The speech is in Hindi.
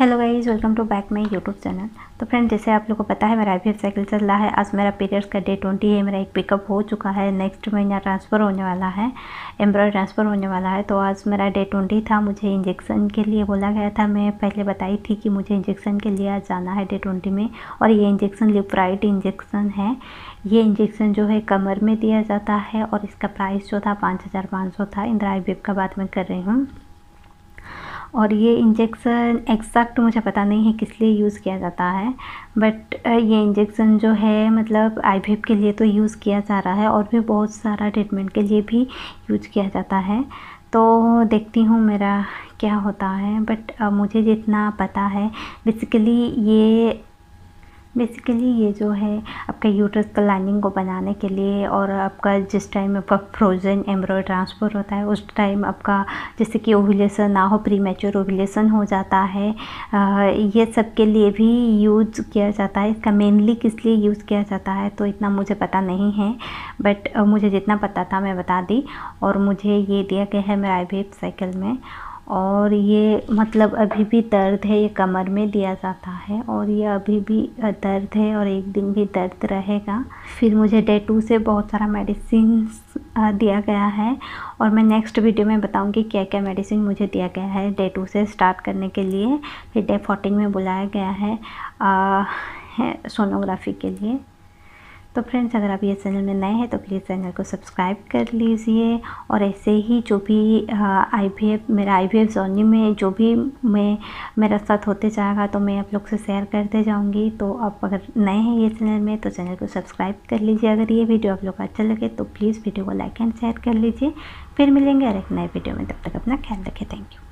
Guys welcome to back my YouTube channel तो फ्रेंड जैसे आप लोगों को पता है, मेरा आई साइकिल चल रहा है। आज मेरा पीरियड्स का डे ट्वेंटी है, मेरा एक पिकअप हो चुका है। नेक्स्ट महीना ट्रांसफ़र होने वाला है एम्ब्रॉयड ट्रांसफ़र होने वाला है। तो आज मेरा डे ट्वेंटी था, मुझे इंजेक्शन के लिए बोला गया था। मैं पहले बताई थी कि मुझे इंजेक्शन के लिए आज जाना है डे ट्वेंटी में। और ये इंजेक्शन लिप्राइट इंजेक्शन है। ये इंजेक्शन जो है, कमर में दिया जाता है और इसका प्राइस जो था, पाँच हज़ार पाँच सौ था। इंदिरा आई का बात मैं कर रही हूँ। और ये इंजेक्शन एग्जैक्ट मुझे पता नहीं है किस लिए यूज़ किया जाता है बट ये इंजेक्शन जो है मतलब आई के लिए तो यूज़ किया जा रहा है और भी बहुत सारा ट्रीटमेंट के लिए भी यूज़ किया जाता है। तो देखती हूँ मेरा क्या होता है बट मुझे जितना पता है बेसिकली ये बेसिकली ये जो है आपका यूट्रस का लाइनिंग को बनाने के लिए और आपका जिस टाइम आपका फ्रोज़न एम्ब्रॉय ट्रांसफ़र होता है, उस टाइम आपका जैसे कि ओवुलेशन ना हो प्री मेच्योर ओवुलेशन हो जाता है। ये सब के लिए भी यूज़ किया जाता है। इसका मेनली किस लिए यूज़ किया जाता है तो इतना मुझे पता नहीं है। बट मुझे जितना पता था, मैं बता दी। और मुझे ये दिया गया है मेरा आई साइकिल में। और ये मतलब अभी भी दर्द है ये कमर में दिया जाता है और ये अभी भी दर्द है और एक दिन भी दर्द रहेगा। फिर मुझे डे टू से बहुत सारा मेडिसिन दिया गया है और मैं नेक्स्ट वीडियो में बताऊँगी क्या क्या मेडिसिन मुझे दिया गया है डे टू से स्टार्ट करने के लिए। फिर डे फोर्टीन में बुलाया गया है, आ, है सोनोग्राफी के लिए। तो फ्रेंड्स अगर आप ये चैनल में नए हैं तो प्लीज़ चैनल को सब्सक्राइब कर लीजिए। और ऐसे ही जो भी आई वी एफ़ मेरा आई वी एफ़ जर्नी में जो भी मैं, मेरा साथ होते जाएगा तो मैं आप लोग से शेयर करते जाऊँगी। तो आप अगर नए हैं ये चैनल में तो चैनल को सब्सक्राइब कर लीजिए। अगर ये वीडियो आप लोग को अच्छा लगे तो प्लीज़ वीडियो को लाइक एंड शेयर कर लीजिए। फिर मिलेंगे और एक नए वीडियो में, तब तक अपना ख्याल रखें। Thank you